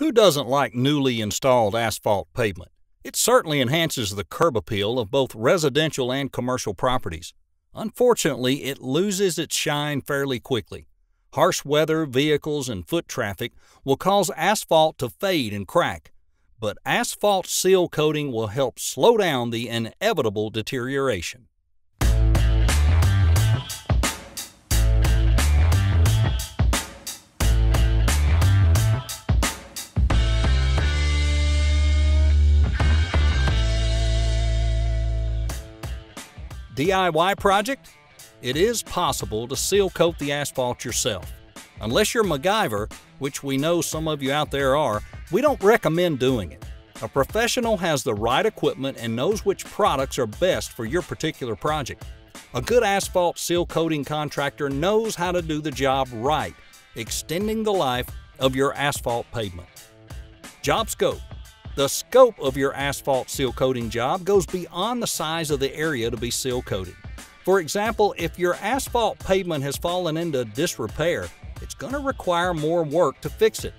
Who doesn't like newly installed asphalt pavement? It certainly enhances the curb appeal of both residential and commercial properties. Unfortunately, it loses its shine fairly quickly. Harsh weather, vehicles, and foot traffic will cause asphalt to fade and crack, but asphalt seal coating will help slow down the inevitable deterioration. DIY project? It is possible to seal coat the asphalt yourself. Unless you're MacGyver, which we know some of you out there are, we don't recommend doing it. A professional has the right equipment and knows which products are best for your particular project. A good asphalt seal coating contractor knows how to do the job right, extending the life of your asphalt pavement. Job scope. The scope of your asphalt seal coating job goes beyond the size of the area to be seal coated. For example, if your asphalt pavement has fallen into disrepair, it's going to require more work to fix it.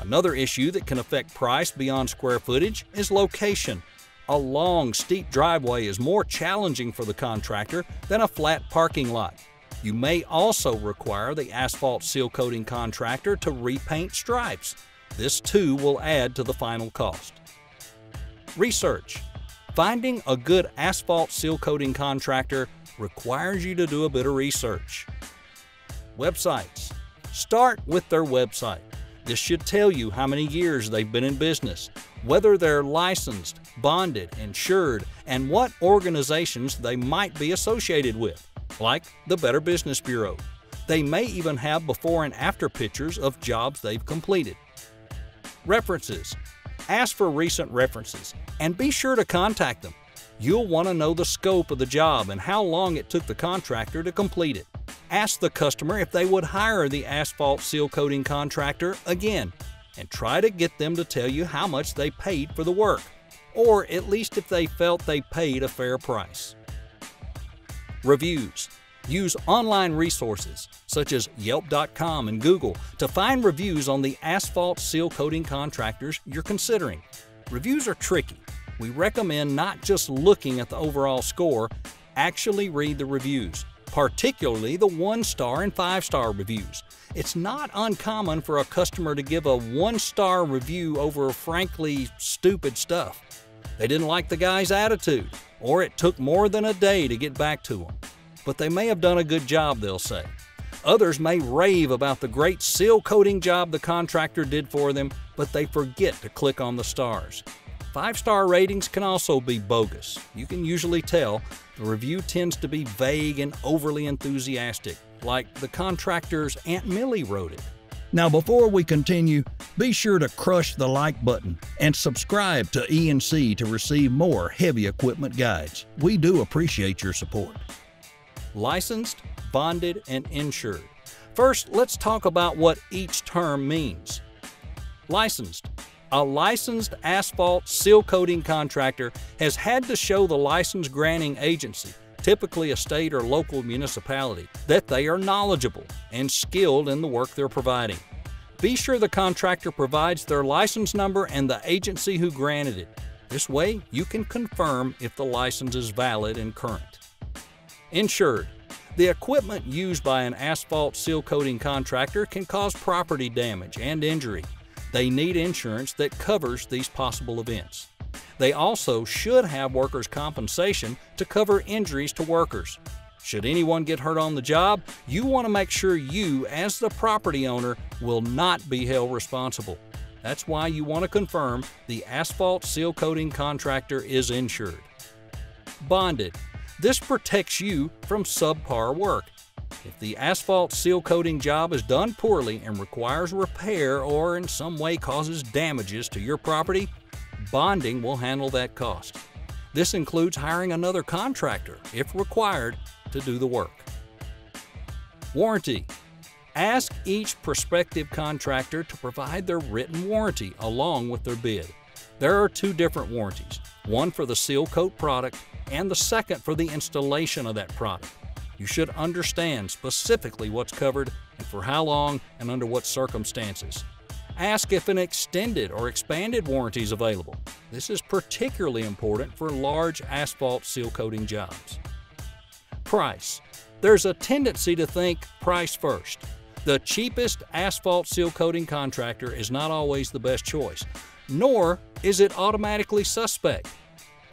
Another issue that can affect price beyond square footage is location. A long, steep driveway is more challenging for the contractor than a flat parking lot. You may also require the asphalt seal coating contractor to repaint stripes. This too will add to the final cost. Research. Finding a good asphalt seal coating contractor requires you to do a bit of research. Websites. Start with their website. This should tell you how many years they've been in business, whether they're licensed, bonded, insured, and what organizations they might be associated with, like the Better Business Bureau. They may even have before and after pictures of jobs they've completed. References. Ask for recent references and be sure to contact them. You'll want to know the scope of the job and how long it took the contractor to complete it. Ask the customer if they would hire the asphalt seal coating contractor again and try to get them to tell you how much they paid for the work, or at least if they felt they paid a fair price. Reviews. Use online resources such as Yelp.com and Google to find reviews on the asphalt seal coating contractors you're considering. Reviews are tricky. We recommend not just looking at the overall score, actually read the reviews, particularly the one star and five star reviews. It's not uncommon for a customer to give a one star review over frankly stupid stuff. They didn't like the guy's attitude, or it took more than a day to get back to him but they may have done a good job, they'll say. Others may rave about the great seal coating job the contractor did for them, but they forget to click on the stars. Five star ratings can also be bogus. You can usually tell the review tends to be vague and overly enthusiastic, like the contractor's Aunt Millie wrote it. Now, before we continue, be sure to crush the like button and subscribe to E&C to receive more heavy equipment guides. We do appreciate your support licensed, bonded, and insured. First, let's talk about what each term means. Licensed. A licensed asphalt seal coating contractor has had to show the license granting agency, typically a state or local municipality, that they are knowledgeable and skilled in the work they're providing. Be sure the contractor provides their license number and the agency who granted it. This way, you can confirm if the license is valid and current. Insured. The equipment used by an asphalt seal coating contractor can cause property damage and injury. They need insurance that covers these possible events. They also should have workers' compensation to cover injuries to workers. Should anyone get hurt on the job, you want to make sure you, as the property owner, will not be held responsible. That's why you want to confirm the asphalt seal coating contractor is insured. Bonded. This protects you from subpar work. If the asphalt seal coating job is done poorly and requires repair or in some way causes damages to your property, bonding will handle that cost. This includes hiring another contractor, if required, to do the work. Warranty. Ask each prospective contractor to provide their written warranty along with their bid. There are two different warranties, one for the seal coat product and the second for the installation of that product. You should understand specifically what's covered and for how long and under what circumstances. Ask if an extended or expanded warranty is available. This is particularly important for large asphalt seal coating jobs. Price. There's a tendency to think price first. The cheapest asphalt seal coating contractor is not always the best choice, nor is it automatically suspect.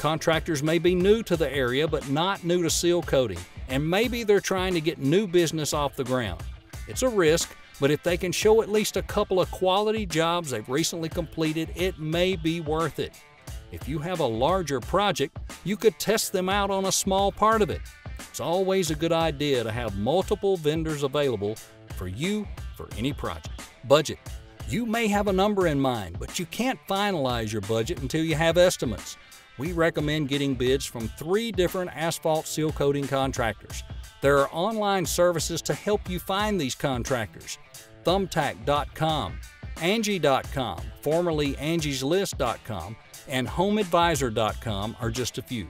Contractors may be new to the area but not new to seal coating, and maybe they're trying to get new business off the ground. It's a risk, but if they can show at least a couple of quality jobs they've recently completed, it may be worth it. If you have a larger project, you could test them out on a small part of it. It's always a good idea to have multiple vendors available for you for any project. Budget. You may have a number in mind, but you can't finalize your budget until you have estimates. We recommend getting bids from three different asphalt seal coating contractors. There are online services to help you find these contractors. Thumbtack.com, Angi.com, formerly Angie'sList.com, and HomeAdvisor.com are just a few.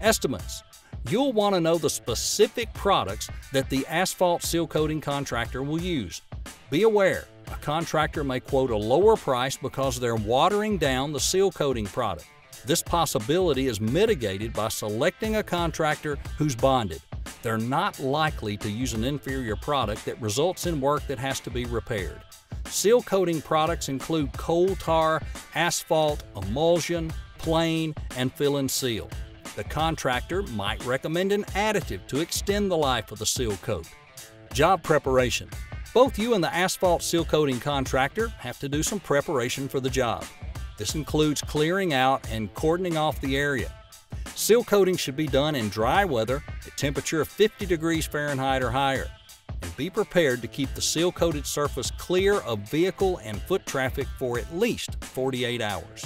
Estimates. You'll want to know the specific products that the asphalt seal coating contractor will use. Be aware, a contractor may quote a lower price because they're watering down the seal coating product. This possibility is mitigated by selecting a contractor who's bonded. They're not likely to use an inferior product that results in work that has to be repaired. Seal coating products include coal tar, asphalt, emulsion, plane, and fill and seal. The contractor might recommend an additive to extend the life of the seal coat. Job preparation. Both you and the asphalt seal coating contractor have to do some preparation for the job. This includes clearing out and cordoning off the area. Seal coating should be done in dry weather at temperature of 50 degrees Fahrenheit or higher. And be prepared to keep the seal coated surface clear of vehicle and foot traffic for at least 48 hours.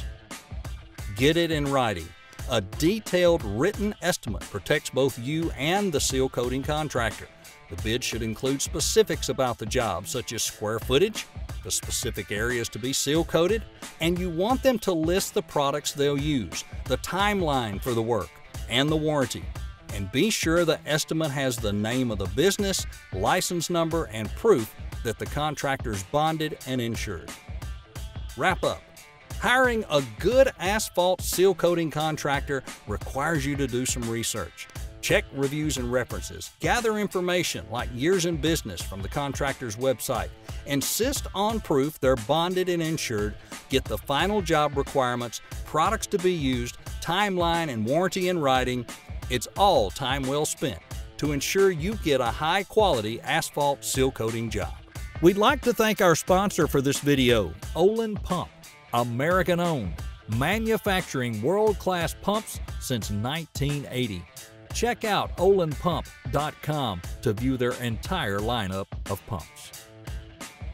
Get it in writing. A detailed written estimate protects both you and the seal coating contractor. The bid should include specifics about the job, such as square footage, the specific areas to be seal coated, and you want them to list the products they'll use, the timeline for the work, and the warranty. And be sure the estimate has the name of the business, license number, and proof that the contractor is bonded and insured. Wrap up. Hiring a good asphalt seal coating contractor requires you to do some research. Check reviews and references. Gather information like years in business from the contractor's website. Insist on proof they're bonded and insured. Get the final job requirements, products to be used, timeline, and warranty in writing. It's all time well spent to ensure you get a high quality asphalt seal coating job. We'd like to thank our sponsor for this video, Olin Pump. American owned, manufacturing world class pumps since 1980. Check out olinpump.com to view their entire lineup of pumps.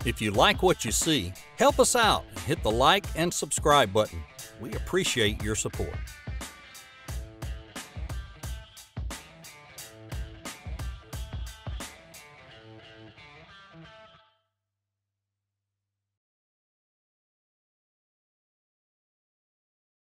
If you like what you see, help us out and hit the like and subscribe button. We appreciate your support.